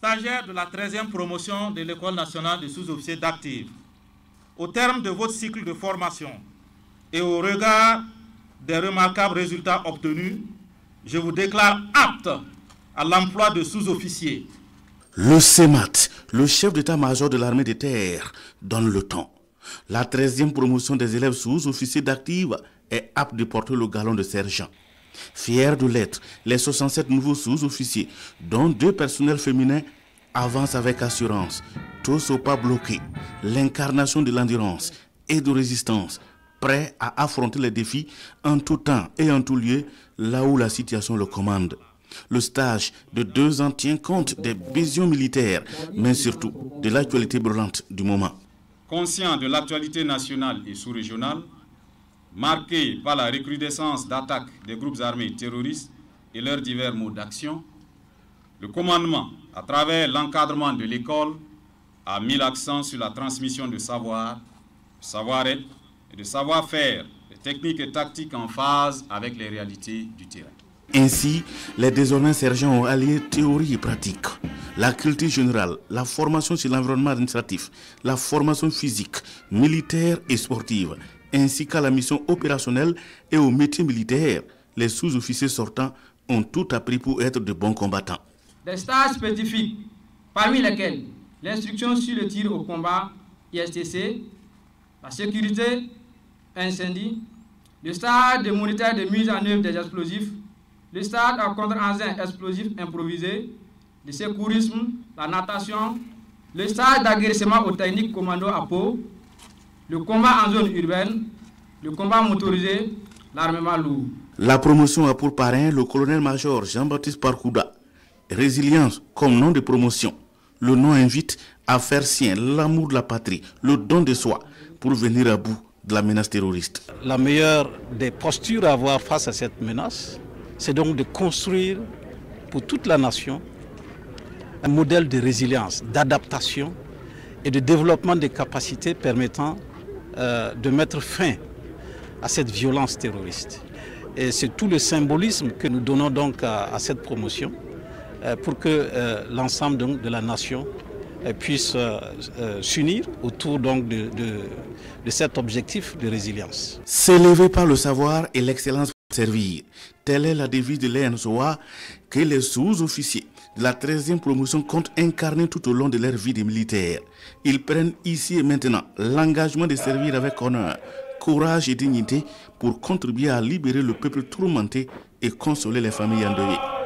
Stagiaires de la 13e promotion de l'École nationale des sous-officiers d'actifs, au terme de votre cycle de formation et au regard des remarquables résultats obtenus, je vous déclare apte à l'emploi de sous-officier. Le CEMAT, le chef d'état-major de l'armée de terre, donne le temps. La 13e promotion des élèves sous-officiers d'actifs est apte de porter le galon de sergent. Fiers de l'être, les 67 nouveaux sous-officiers, dont deux personnels féminins, avancent avec assurance, tous au pas bloqué, l'incarnation de l'endurance et de résistance, prêts à affronter les défis en tout temps et en tout lieu, là où la situation le commande. Le stage de deux ans tient compte des visions militaires, mais surtout de l'actualité brûlante du moment. Conscient de l'actualité nationale et sous-régionale, marquée par la recrudescence d'attaques des groupes armés terroristes et leurs divers modes d'action, le commandement, à travers l'encadrement de l'école, a mis l'accent sur la transmission de savoir, de savoir-être et de savoir-faire, des techniques et tactiques en phase avec les réalités du terrain. Ainsi, les désormais sergents ont allié théorie et pratique, la culture générale, la formation sur l'environnement administratif, la formation physique, militaire et sportive, ainsi qu'à la mission opérationnelle et au métier militaire. Les sous-officiers sortants ont tout appris pour être de bons combattants. Des stages spécifiques, parmi lesquels l'instruction sur le tir au combat ISTC, la sécurité incendie, le stage de moniteur de mise en œuvre des explosifs, le stage en contre-engin explosif improvisé, le secourisme, la natation, le stage d'agressement aux techniques commando à peau, le combat en zone urbaine, le combat motorisé, l'armement lourd. La promotion a pour parrain le colonel-major Jean-Baptiste Parkouda. Résilience comme nom de promotion. Le nom invite à faire sien l'amour de la patrie, le don de soi, pour venir à bout de la menace terroriste. La meilleure des postures à avoir face à cette menace, c'est donc de construire pour toute la nation un modèle de résilience, d'adaptation et de développement des capacités permettant euh, de mettre fin à cette violence terroriste. Et c'est tout le symbolisme que nous donnons donc à, cette promotion euh, pour que euh, l'ensemble de la nation puisse s'unir autour donc de, de, cet objectif de résilience. S'élever par le savoir et l'excellence servir. Telle est la devise de l'ENSOA que les sous-officiers de la 13e promotion comptent incarner tout au long de leur vie de militaire. Ils prennent ici et maintenant l'engagement de servir avec honneur, courage et dignité pour contribuer à libérer le peuple tourmenté et consoler les familles endeuillées.